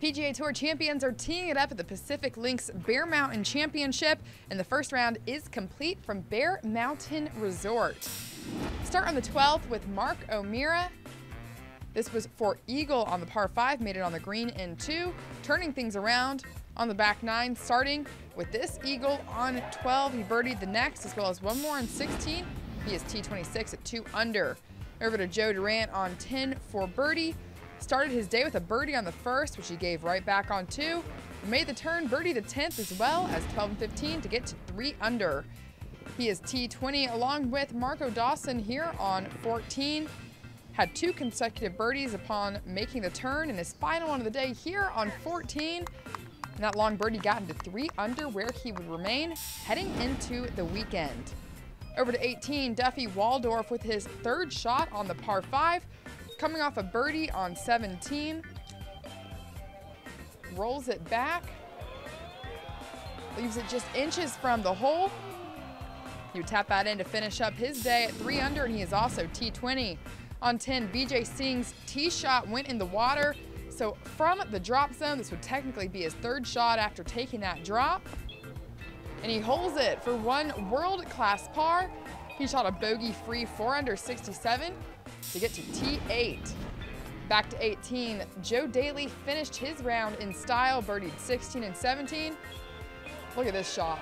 PGA Tour champions are teeing it up at the Pacific Links Bear Mountain Championship, and the first round is complete from Bear Mountain Resort. Start on the 12th with Mark O'Meara. This was for Eagle on the par 5, made it on the green in 2, turning things around on the back 9, starting with this Eagle on 12. He birdied the next, as well as one more in 16. He is T26 at 2 under. Over to Joe Durant on 10 for birdie. Started his day with a birdie on the first, which he gave right back on two. Made the turn birdie the 10th as well as 12 and 15 to get to three under. He is T20 along with Marco Dawson here on 14. Had two consecutive birdies upon making the turn and his final one of the day here on 14. And that long birdie got him to three under where he would remain heading into the weekend. Over to 18, Duffy Waldorf with his third shot on the par 5 coming off a birdie on 17. Rolls it back. Leaves it just inches from the hole. You tap that in to finish up his day at 3 under, and he is also T20. On 10, Vijay Singh's tee shot went in the water. So from the drop zone, this would technically be his third shot after taking that drop. And he holds it for one world-class par. He shot a bogey-free 4 under 67 to get to T8. Back to 18, Joe Daly finished his round in style, birdied 16 and 17. Look at this shot.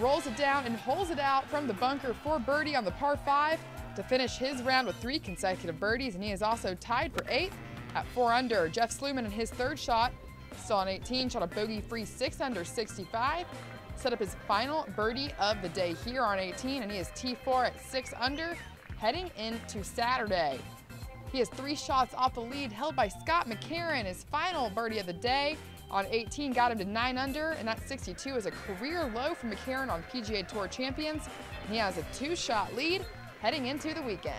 Rolls it down and holds it out from the bunker for birdie on the par 5 to finish his round with three consecutive birdies, and he is also tied for eighth at 4 under. Jeff Sluman in his third shot, still on 18, shot a bogey-free 6 under 65, set up his final birdie of the day here on 18, and he is T4 at 6 under heading into Saturday. He has three shots off the lead held by Scott McCarron. His final birdie of the day on 18 got him to 9 under, and that 62 is a career low for McCarron on PGA Tour Champions. He has a two-shot lead heading into the weekend.